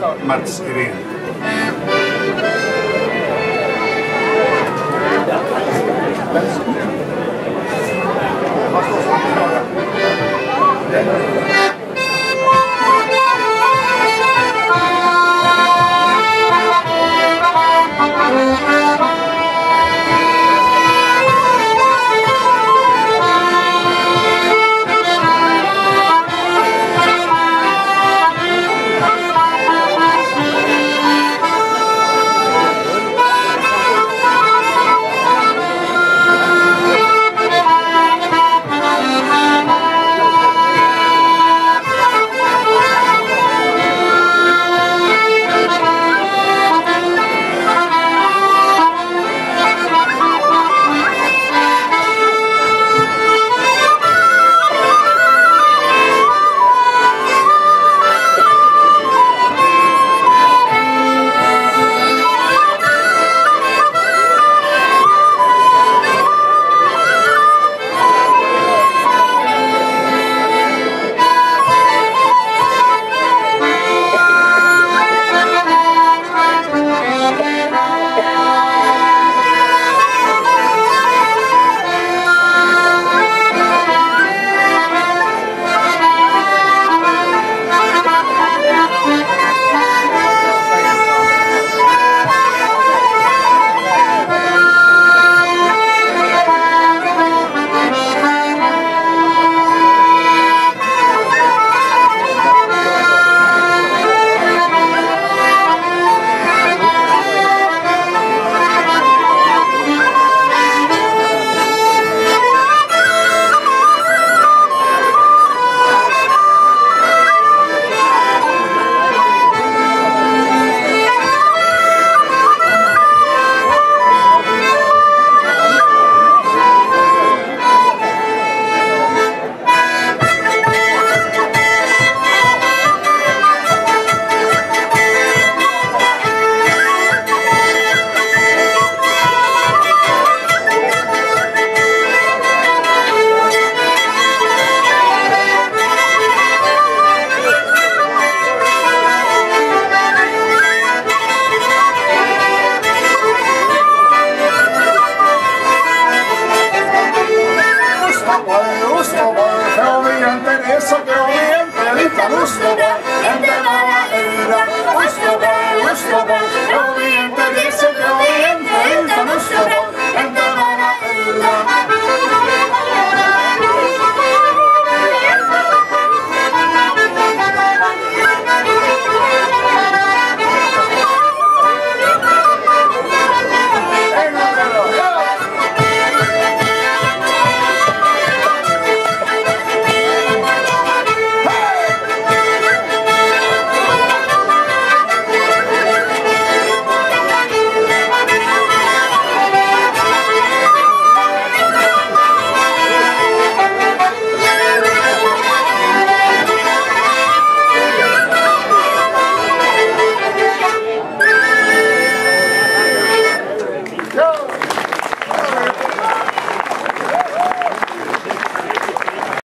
Marx Irene. Thank